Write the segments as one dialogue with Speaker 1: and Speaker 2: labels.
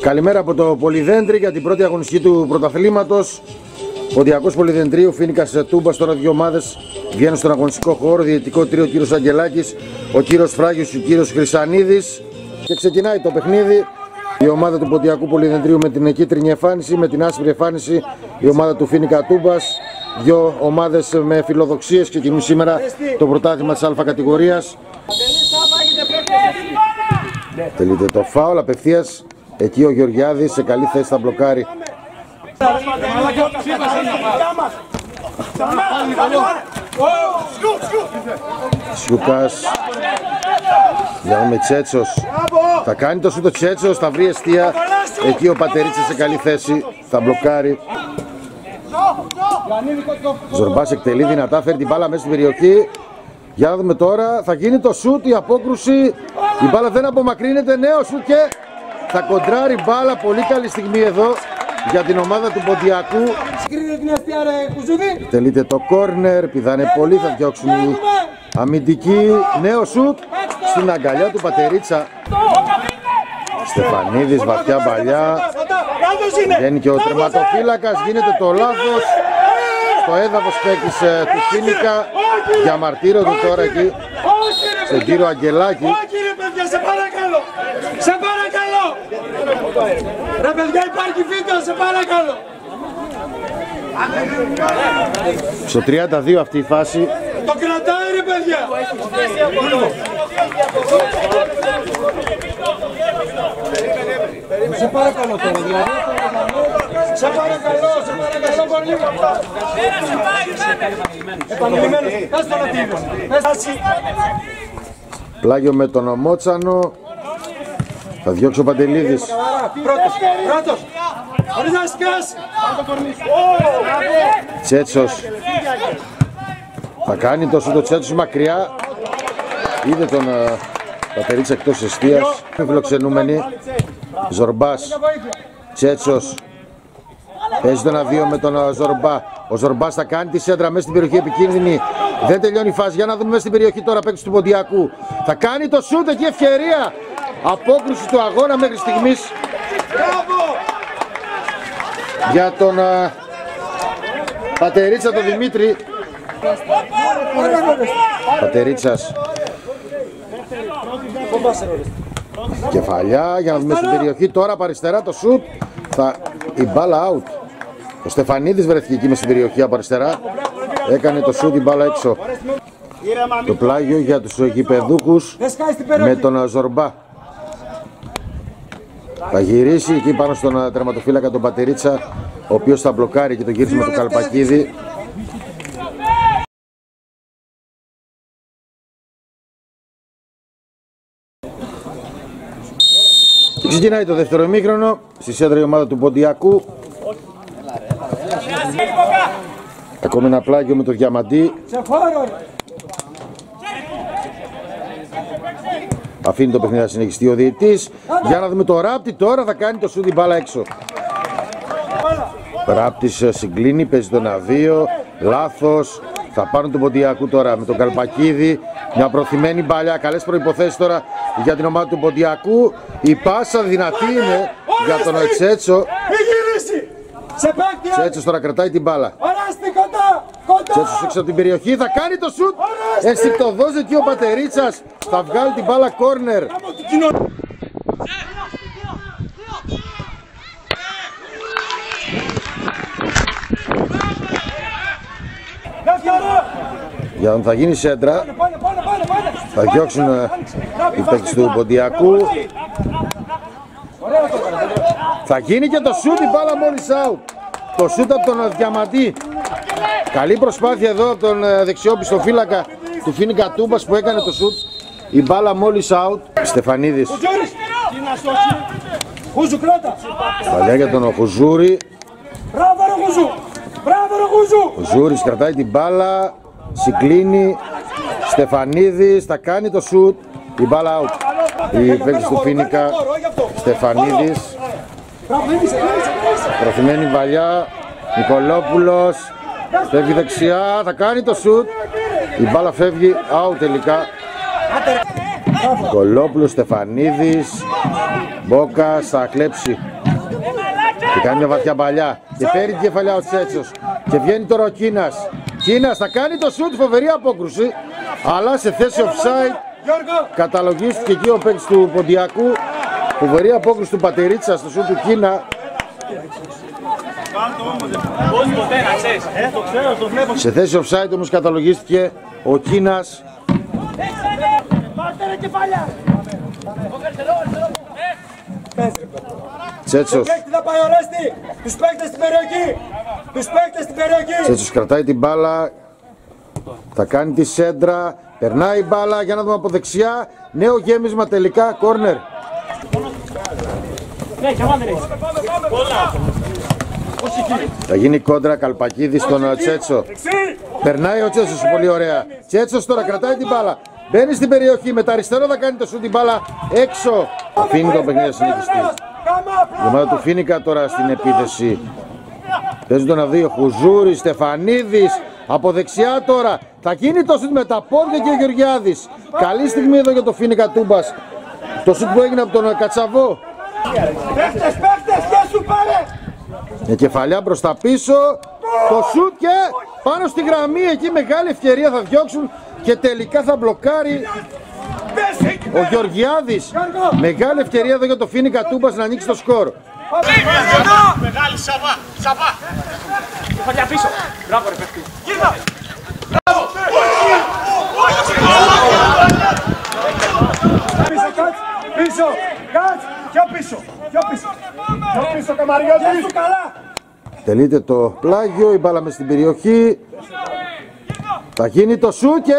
Speaker 1: Καλημέρα από το Πολυδέντρι για την πρώτη αγωνιστική του πρωταθλήματος. Ο Διακός Πολυδεντρίου, Φίνικας Τούμπας, τώρα δύο ομάδες βγαίνουν στον αγωνιστικό χώρο. Διαιτητικό τρίο ο κύριος Αγγελάκης, ο κύριος Φράγιος και ο κύριος Χρυσανίδης. Και ξεκινάει το παιχνίδι. Η ομάδα του Ποντιακού Πολυδεντρίου με την κίτρινη εμφάνιση, με την άσπρη εμφάνιση η ομάδα του Φίνικα Τούμπας. Δύο ομάδες με φιλοδοξίες ξεκινούν σήμερα το πρωτάθλημα της Α κατηγορίας. Τελείται το φάουλ απευθείας Εκεί ο Γεωργιάδης σε καλή θέση θα μπλοκάρει. Σιούκας Για να Τσέτσος. Θα κάνει το σούτο Τσέτσος Θα βρει αιστεία. Εκεί ο Πατερίτσας σε καλή θέση Θα μπλοκάρει. Ζορμπάς εκτελεί δυνατά Φέρει την μπάλα μέσα στην περιοχή. Για να δούμε τώρα Θα γίνει το σούτ Η απόκρουση. Η μπάλα δεν απομακρύνεται Νέο σούτ και θα κοντράρει μπάλα, πολύ καλή στιγμή εδώ για την ομάδα του Ποντιακού. Τελείται το κόρνερ, πηδάνε πολύ, θα διώξουν οι αμυντικοί. Νέο σουτ στην αγκαλιά του Πατερίτσα. Στεφανίδης, βαθιά μπαλιά. Βγαίνει και ο τερματοφύλακας, γίνεται το λάθος. Στο έδαφος παίκτης ε, του Φίνικα. Διαμαρτύρονται τώρα εκεί. Στον κύριο Αγγελάκη.
Speaker 2: Όχι ρε παιδιά, σε παρακαλώ. Σε παρακαλώ. Ρε παιδιά υπάρχει βίντεο, σε παρακαλώ.
Speaker 1: Στο 32 αυτή η φάση.
Speaker 2: Το κρατάει ρε παιδιά. Σε παρακαλώ τώρα δηλαδή. Σε παρακαλώ, σε παρακαλώ πολύ. Επανειλημμένος. Πες το να τίγω.
Speaker 1: Πλάγιο με τον Ομότσανο. Θα διώξει ο Παντελίδης.
Speaker 2: Πρώτος, πρώτος. Χωρίς να σκάσει.
Speaker 1: Τσέτσος. Θα κάνει το σούτο Τσέτσος μακριά. Είδε τον uh, Πατερίτσα εκτός εστίας. Φιλοξενούμενοι. Ζορμπάς. Τσέτσος. Παίζει τον αδείο με τον Ζορμπά. Ο Ζορμπάς θα κάνει τη σέντρα μέσα στην περιοχή επικίνδυνη. Δεν τελειώνει η φάση. Για να δούμε μέσα στην περιοχή τώρα παίξει του Ποντιακού. Θα κάνει το σούτ εκεί ευκαιρία. Απόκρουση του αγώνα μέχρι στιγμής. Για τον α, Πατερίτσα τον Δημήτρη. Πατερίτσας. Κεφαλιά για να δούμε στην περιοχή. Τώρα από αριστερά το σούτ. Θα... Η μπάλα out. Ο Στεφανίδης βρέθηκε εκεί μέσα στην περιοχή από αριστερά. Έκανε το σούτ η μπάλα έξω. Το πλάγιο για τους γηπεδούχους με τον Ζορμπά. Θα γυρίσει εκεί πάνω στον τερματοφύλακα τον Πατερίτσα ο οποίος θα μπλοκάρει και το γύρισε με τον Καλπακίδη. Ξεκινάει το δεύτερο ημίχρονο στη σέντρα η ομάδα του Ποντιακού. Ακόμη ένα πλάγιο με το διαμαντή. Αφήνει το παιχνίδι να συνεχιστεί ο διαιτής. Για να δούμε το ράπτη τώρα θα κάνει το σούδι μπάλα έξω. Ράπτης ε, συγκλίνει, παίζει τον αδείο. Λάθος. Θα πάρουν τον Ποντιακού τώρα με τον Καλπακίδη. Μια προθυμένη μπαλιά. Καλές προϋποθέσεις τώρα για την ομάδα του Ποντιακού. Η πάσα δυνατή είναι για τον Ετσέτσο. Τσέτσος τώρα κρατάει την μπάλα. Τσέτσος έξω από την περιοχή θα κάνει το σουτ. Ενστικτοδός εκεί ο Πατερίτσας. Θα βγάλει την μπάλα κόρνερ. Για να θα γίνει σέντρα Θα διώξουν ε, οι παίκτες του Ποντιακού Θα γίνει και το σούτ η μπάλα μόλις out Το σούτ από τον Διαμαντή Καλή προσπάθεια εδώ από τον ε, δεξιόπιστο φύλακα του Φίνικα Τούμπας που έκανε το σούτ Η μπάλα μόλις out. Στεφανίδης. Παλιά για τον Χουζούρη
Speaker 2: Μπράβο ρε Χουζού! Μπράβο ρε Χουζού!
Speaker 1: Ο Ζούρης κρατάει την μπάλα Συγκλίνει. Στεφανίδης θα κάνει το σουτ. Η μπάλα out. Η παίκτης του Φίνικα Στεφανίδης. Προθυμένη βαλιά. Νικολόπουλος φεύγει δεξιά θα κάνει το σουτ η μπάλα φεύγει out τελικά Νικολόπουλος Στεφανίδης Μπόκα θα κλέψει. Και κάνει μια βαθιά παλιά. Και παίρνει την κεφαλιά ο Τσέτσος. Και βγαίνει τώρα ο Κίνας. Κίνας θα κάνει το σουτ, φοβερή απόκρουση. Αλλά σε θέση offside καταλογίστηκε εκεί ο παίκτης του Ποντιακού. Φοβερή απόκρουση του Πατερίτσα στο σουτ του Κίνα. Σε θέση offside όμως καταλογίστηκε ο Κίνας. Τσέτσος.
Speaker 2: Παίκτη θα πάει ο Ρέστη. Τους παίκτες στην περιοχή. Τους παίκτες στην περιοχή.
Speaker 1: Τσέτσος κρατάει την μπάλα. Θα κάνει τη σέντρα. Περνάει η μπάλα για να δούμε από δεξιά. Νέο γέμισμα τελικά. Κόρνερ. Θα γίνει κόντρα Καλπακίδης στον ε, Τσέτσο. Περνάει ο Τσέτσος πολύ ωραία. Τσέτσος τώρα κρατάει την μπάλα. Μπαίνει στην περιοχή. Με τα αριστερό θα κάνει το σου την μπάλα έξω. Αφήνει το παιχνίδι να συνεχιστεί. Η ομάδα του Φίνικα τώρα στην επίθεση. Παίζει τον δύο Χουζούρη, Στεφανίδης. Από δεξιά τώρα. Θα γίνει το σουτ με τα πόδια και ο Γεωργιάδης. Καλή στιγμή εδώ για το Φίνικα Τούμπας. Το σουτ που έγινε από τον Κατσαβό.
Speaker 2: Παίκτες, παίκτες, και σου πάρε.
Speaker 1: Με κεφαλιά προς τα πίσω. Το σουτ και πάνω στη γραμμή εκεί μεγάλη ευκαιρία θα διώξουν και τελικά θα μπλοκάρει
Speaker 2: Πες εκεί.
Speaker 1: ο Γεωργιάδης. Μεγάλη ευκαιρία εδώ για το Φίνικα Τούμπας να ανοίξει το σκορ.
Speaker 3: Μεγάλη σαβά, σαβά. Παλιά πίσω. Μπράβο ρε παίχτη.
Speaker 2: Πίσω, κάτς. Πίσω. Κάτς. Πιο πίσω. Πιο πίσω. Πιο πίσω, καμαριώτης. Και σου καλά.
Speaker 1: Τελείται το πλάγιο, η μπάλα μες στην περιοχή. Θα γίνει το σου και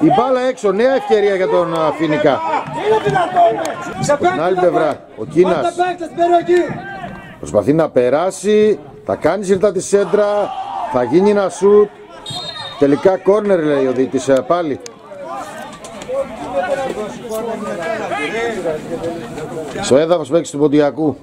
Speaker 1: η μπάλα έξω. Νέα ευκαιρία για τον α, Φίνικα.
Speaker 2: Είναι δυνατόν. Σε παίκτη
Speaker 1: Στην άλλη
Speaker 2: θα
Speaker 1: πλευρά,
Speaker 2: πάει.
Speaker 1: ο Κίνας.
Speaker 2: Πάτε παίκτες στην περιοχή.
Speaker 1: Προσπαθεί να περάσει. Θα κάνει συρτά τη σέντρα. Θα γίνει ένα σουτ. Τελικά κόρνερ λέει ο διαιτητής ε, πάλι. Στο έδαφος παίξεις του Ποντιακού.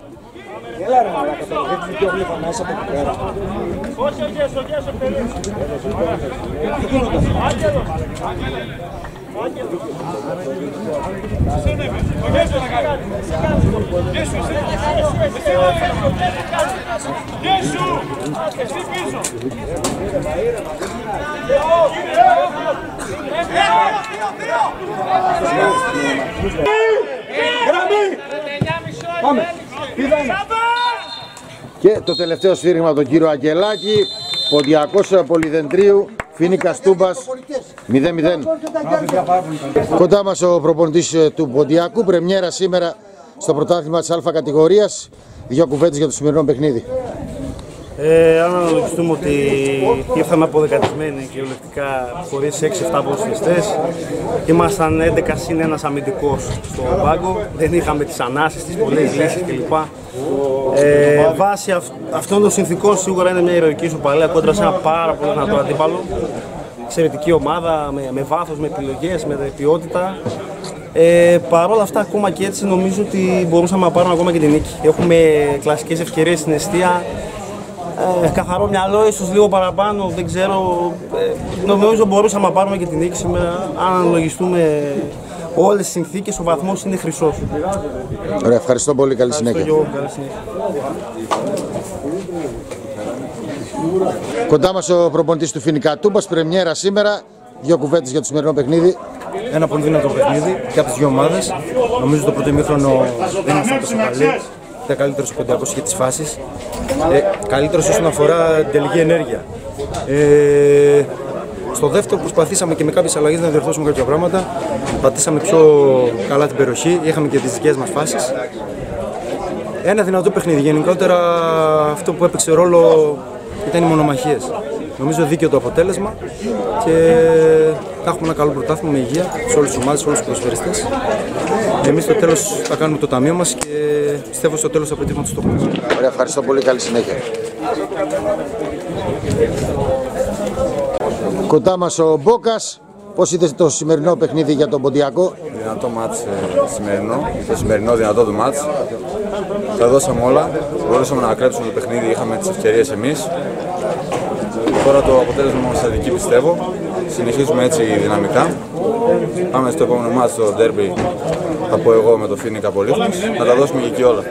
Speaker 2: Γραμμή. Πάμε. Πήδα ένα.
Speaker 1: Και το τελευταίο σφύριγμα από τον κύριο Αγγελάκη. Ποντιακός ε, Πολυδεντρίου. Φίνικα Τούμπας 0-0. Κοντά μας ο προπονητής ε, του Ποντιακού. Πρεμιέρα σήμερα στο πρωτάθλημα της Α κατηγορίας. Δύο κουβέντες για το σημερινό παιχνίδι.
Speaker 4: Ε, αν αναλογιστούμε ότι ήρθαμε αποδεκατισμένοι κυριολεκτικά χωρίς 6-7 ποδοσφαιριστές ήμασταν 11 συν ένας αμυντικός στο πάγκο δεν είχαμε τις ανάσεις, τις πολλές λύσεις κλπ. Ε, βάσει αυ- αυτών των συνθήκων σίγουρα είναι μια ηρωική ισοπαλία κόντρα σε ένα πάρα πολύ δυνατό αντίπαλο εξαιρετική ομάδα με, με βάθος, με επιλογές, με ποιότητα ε, Παρ' όλα αυτά, ακόμα και έτσι, νομίζω ότι μπορούσαμε να πάρουμε ακόμα και την νίκη. Έχουμε κλασικές ευκαιρίες στην αιστεία, ε, καθαρό μυαλό, ίσως λίγο παραπάνω, δεν ξέρω. Ε, νομίζω μπορούσαμε να πάρουμε και την νίκη σήμερα. Αν αναλογιστούμε όλες τις συνθήκες, ο βαθμός είναι χρυσός.
Speaker 1: Ωραία, ευχαριστώ πολύ. Καλή συνέχεια.
Speaker 4: Και εγώ, καλή συνέχεια.
Speaker 1: Κοντά μας ο προπονητής του Φινικά Τούμπας. Πρεμιέρα σήμερα. Δύο κουβέντες για το σημερινό παιχνίδι.
Speaker 5: ένα πολύ δυνατό παιχνίδι και από τις δύο ομάδες. Νομίζω το πρώτο ημίχρονο δεν ήμασταν τόσο καλοί. Ήταν καλύτερο ο Ποντιακό για τις φάσεις. Ε, καλύτερος όσον αφορά την τελική ενέργεια. Ε, στο δεύτερο προσπαθήσαμε και με κάποιες αλλαγές να διορθώσουμε κάποια πράγματα. Πατήσαμε πιο καλά την περιοχή, είχαμε και τις δικές μας φάσεις. Ένα δυνατό παιχνίδι. Γενικότερα αυτό που έπαιξε ρόλο ήταν οι μονομαχίες. Νομίζω δίκαιο το αποτέλεσμα και θα έχουμε ένα καλό πρωτάθλημα με υγεία σε όλες τις ομάδες, σε όλους τους ποδοσφαιριστές. Εμείς στο τέλος θα κάνουμε το ταμείο μας και πιστεύω στο τέλος θα πετύχουμε το στόχο μα.
Speaker 1: Ωραία, ευχαριστώ πολύ. Καλή συνέχεια. Κοντά μας ο Μπόκας. Πώς είδες το σημερινό παιχνίδι για τον Ποντιακό;
Speaker 6: Δυνατό μάτς ε, σημερινό, το σημερινό δυνατό του μάτς. Τα δώσαμε όλα, μπορούσαμε να κρέψουμε το παιχνίδι, είχαμε τις ευκαιρίες εμείς. Τώρα το αποτέλεσμα μας αδικεί πιστεύω. Συνεχίζουμε έτσι δυναμικά. Πάμε στο επόμενο μάτς στο derby θα πω εγώ με το Φίνικα Πολύχνης, να τα δώσουμε και εκεί όλα.